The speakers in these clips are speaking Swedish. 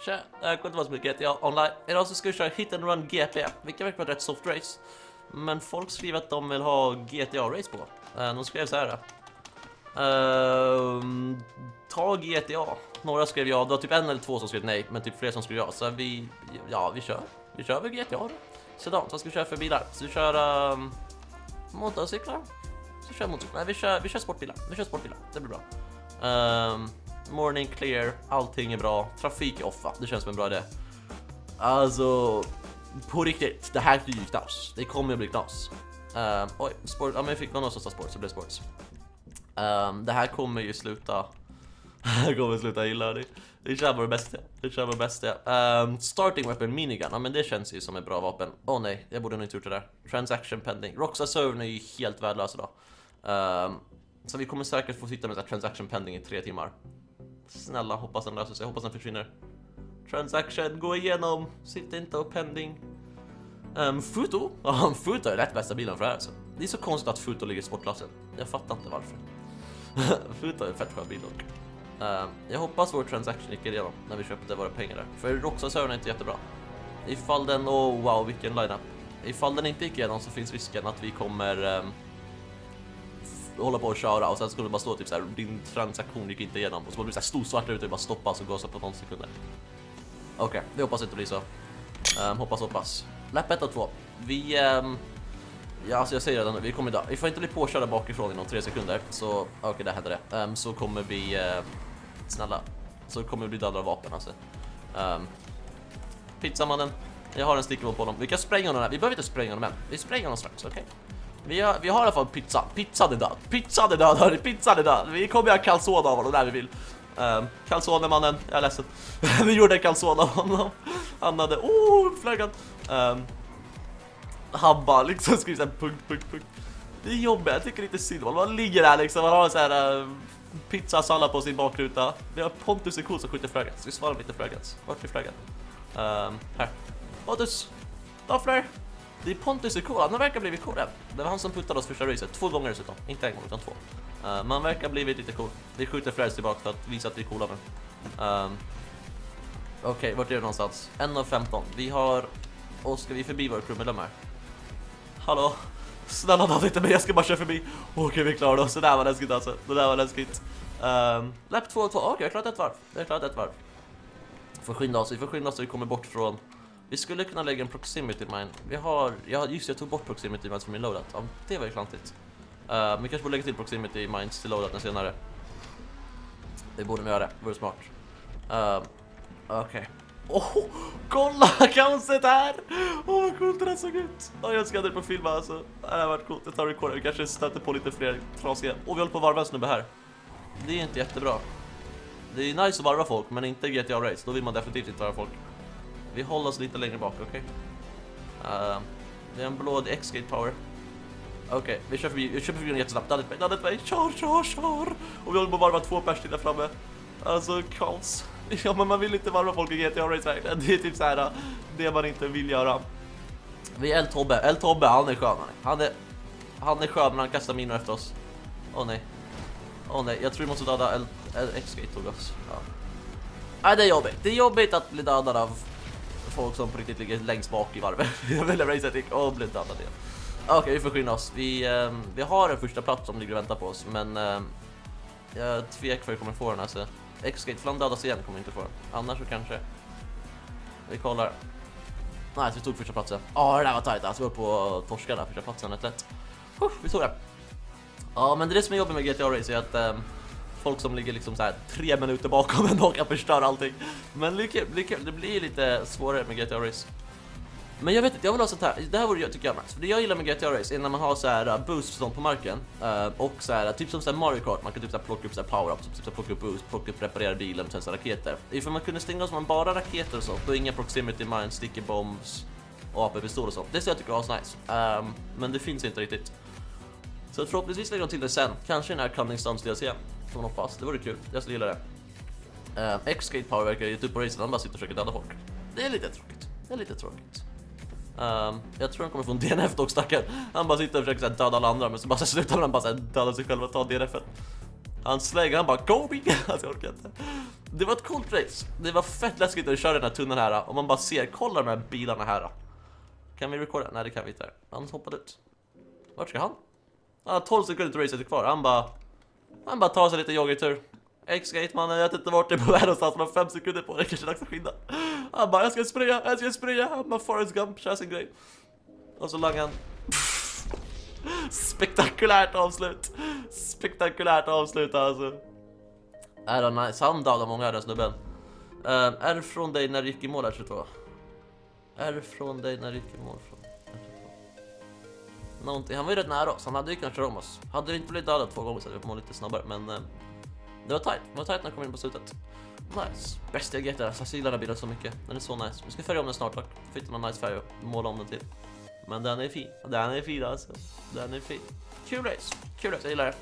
Tja, det här kommer inte vara så mycket GTA online. Idag så ska vi köra Hit and Run GP, vilket verkar vara ett rätt soft race. Men folk skriver att de vill ha GTA-race på. Eh, de skrev så här. ehm, ta GTA. Några skrev ja, det var typ en eller två som skrev nej, men typ fler som skrev ja. Så vi, ja, vi kör. Vi kör väl GTA då. Sedan, vad ska vi köra för bilar? Ska vi köra um, ehm, motorcyklar? Ska vi köra motorcyklar? Nej, vi kör, vi kör sportbilar. Vi kör sportbilar, det blir bra. Ehm, morning clear, allting är bra. Trafik är offa, det känns som en bra idé. Alltså, på riktigt, det här blir ju knas. Det kommer att bli knas. Ehm, oj, sport, ja men jag fick någon som sa sport så det blev sports. Um, det här kommer ju sluta... det här kommer sluta illa. Det, det kör vår bästa. Det kör vår bästa. Um, eh, starting weapon minigun, ja men det känns ju som ett bra vapen. Åh nej, jag borde nog inte gjort det där. Transaction pending. Roxa servern är ju helt värdelös idag. Um, så vi kommer säkert få sitta med transaction pending i tre timmar. Snälla, hoppas den löser sig. Hoppas den försvinner. Transaction, gå igenom. Sitt inte och pending. Um, Futo? Ja, Futo är lätt bästa bilen för det här alltså. Det är så konstigt att Futo ligger i sportklassen. Jag fattar inte varför. Futo är en fett skön bil dock. Um, jag hoppas vår transaction gick igenom när vi köpte våra pengar där. För Roxa-servern är inte jättebra. Ifall den, oh wow vilken lineup. Ifall den inte gick igenom så finns risken att vi kommer um, hålla på och köra och sen skulle det bara stå typ såhär din transaktion gick inte igenom och så blir det såhär stor svart ute och bara stoppas och gasa på någon sekunder. Okej, vi hoppas inte blir så. Um, hoppas, hoppas. Lapp 1 och 2. Vi... Um, ja, alltså jag säger redan nu, vi kommer dö. Vi får inte bli påkörda bakifrån inom 3 sekunder. Så, okej, där hände det. Um, så kommer vi... Uh, snälla. Så kommer vi bli dödade av vapen alltså. Um, pizzamannen. Jag har en stickvåld på honom. Vi kan spränga honom här. Vi behöver inte spränga honom än. Vi spränger honom strax, okej? Vi, har, vi har i alla fall pizza. Pizzan är död. Pizzan är död, hörni. Pizzan är död. Vi kommer göra calzone av honom där vi vill. Um, calzone-mannen. Jag är ledsen. vi gjorde en calzone av honom. Han hade... Oh, flaggan. Um, ehm, han bara liksom skriver såhär punkt, punkt, punkt. Det är jobbigt, jag tycker lite synd om Man ligger där liksom, man har en sån här uh, pizzasallad på sin bakruta. Vi har Pontus och som skjuter flaggan. Ska vi svarar lite flaggans? Vart är flaggan? Um, här. Pontus! Daffler! Det är Pontus är cool, han verkar ha blivit cool än. Det var han som puttade oss första racet, två gånger dessutom. Inte en gång utan två. Eh, uh, man verkar ha blivit lite cool. Vi skjuter flags tillbaka för att visa att vi är coola nu. Um, Okej, vart är det någonstans? 1 av 15. Vi har... Och ska vi förbi våra crewmedlemmar? Hallå? Snälla döda inte mig, jag ska bara köra förbi. Okej, vi klarar oss. Det där var läskigt alltså. Det där var läskigt. Ehm, um, Lapp 2 och 2. Okej, jag har klarat ett varv. Jag har klarat ett varv. Vi Får skynda oss. Vi får skynda oss så vi kommer bort från... Vi skulle kunna lägga en proximity mine. Vi har... Ja, just det, jag tog bort proximity mines från min loadout. Ja, det var ju klantigt. Uh, vi kanske borde lägga till proximity mines till loadouten senare. Det borde nog göra det. Vore smart. Uh, Okej. Åh, kolla kaoset här! Åh, vad coolt det där såg ut! Oh, jag önskar att det på film alltså. Det här har varit coolt. Jag tar recorder. Vi kanske stöter på lite fler trasiga. Och vi håller på att varva en snubbe här. Det är inte jättebra. Det är nice att varva folk, men inte GTA Race. Då vill man definitivt inte varva folk. Vi håller oss lite längre bak, okej? Uh, det är en blå X-Gate Power. Okej, vi kör förbi, vi kör förbi den jättesnabbt. Dannet mig, dannet mig. Kör, kör, kör! Och vi håller på att varva två pers till där framme. Alltså, kaos. Ja, men man vill inte varva folk i GTA Race verkligen. Det är typ så här äh, det man inte vill göra. Vi är El-Tobbe. El-Tobbe, han är skön. Han är, han är, skön, men han kastar minor efter oss. Åh nej. Åh nej, jag tror vi måste döda El- El- X-Gate tog oss. Ja. Nej, det är jobbigt. Det är jobbigt att bli dödad av folk som på riktigt ligger längst bak i varvet. Jag vill racet gick och blev dödad igen. Okej, vi får skynda oss. Vi, eh, vi har en första plats som ligger och väntar på oss, men eh, jag tvekar för att vi kommer få den alltså. X-Gate, för dödas igen kommer vi inte få den. Annars så kanske. Vi kollar. Nej, vi tog första platsen. Ja, det där var tajt. Alltså, vi var på att torska där första platsen rätt lätt. Huh, vi tog den. Ja, men det, är det som är jobbigt med GTA Race är att eh, folk som ligger liksom så här tre minuter bakom en och kan förstöra allting. Men det, är kul, det, är kul. det blir lite svårare med GTA Race. Men jag vet inte, jag vill ha sånt här. Det här vore jag tycker jag är nice. För det jag gillar med GTA Race är när man har så här uh, boost sånt på marken. Uh, och så här, typ som så här Mario Kart, man kan typ så här plocka upp så här power-ups, typ så här plocka upp boost, plocka upp reparera bilen och sen så här raketer. Ifall man kunde stänga oss med bara raketer och sånt, och inga proximity mines, sticky bombs och AP-pistol och sånt. Det är så jag tycker är nice. Um, men det finns inte riktigt. Så förhoppningsvis lägger de till det sen. Kanske i den här Cunning Stones DLC. Får man hoppas. Det vore kul. Jag skulle gilla det. Eh, uh, X-Skate Power verkar ge upp typ på racen. Han bara sitter och försöker döda folk. Det är lite tråkigt. Det är lite tråkigt. Um, jag tror han kommer få en DNF dock stackaren. Han bara sitter och försöker så här, döda alla andra men så bara så slutar han bara så här, döda sig själv och ta DNFen. Han slänger, han bara Kobe! Alltså jag orkar inte. Det var ett coolt race. Det var fett läskigt att köra den här tunneln här och man bara ser, kolla de här bilarna här. Kan vi recorda? Nej det kan vi inte. Han hoppade ut. Vart ska han? Han har 12 sekunder till racet kvar. Han bara... Han bara tar sig lite joggertur. X-gate mannen, jag vet inte vart det är på väg någonstans, man har 5 sekunder på det, kanske är dags att skynda. Han bara, jag ska spraya, jag ska spraya. Han bara, Forrest Gump, kör sin grej. Och så langar han. Spektakulärt avslut. Spektakulärt avslut alltså. Är han nice? Han dödar många den snubben. Ehm, är det från dig när du gick i mål här 22? Är det från dig när du gick i mål från? Någonting. Han var ju rätt nära oss, han hade ju kunnat köra om oss. Hade det inte blivit dödad två gånger så hade vi mål lite snabbare, men eh, det var tight. Det var tight när han kom in på slutet. Nice. Bästa jag alltså, jag gillar den bilen så mycket. Den är så nice. Vi ska färga om den snart dock. Fick någon nice färg och måla om den till. Men den är fin. Den är fin alltså. Den är fin. Kul race. Kul race, jag gillar det.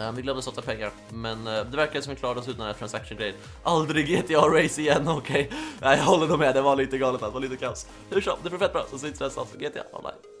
Uh, vi glömde satsa pengar, men uh, det verkar som vi klarade oss utan den här transaction-grejen. Aldrig GTA-race igen, okej? Okay. Jag håller nog med, det var lite galet, det var lite kaos. Hur som, det var fett bra, så syns vi nästa GTA online.